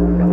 no, no.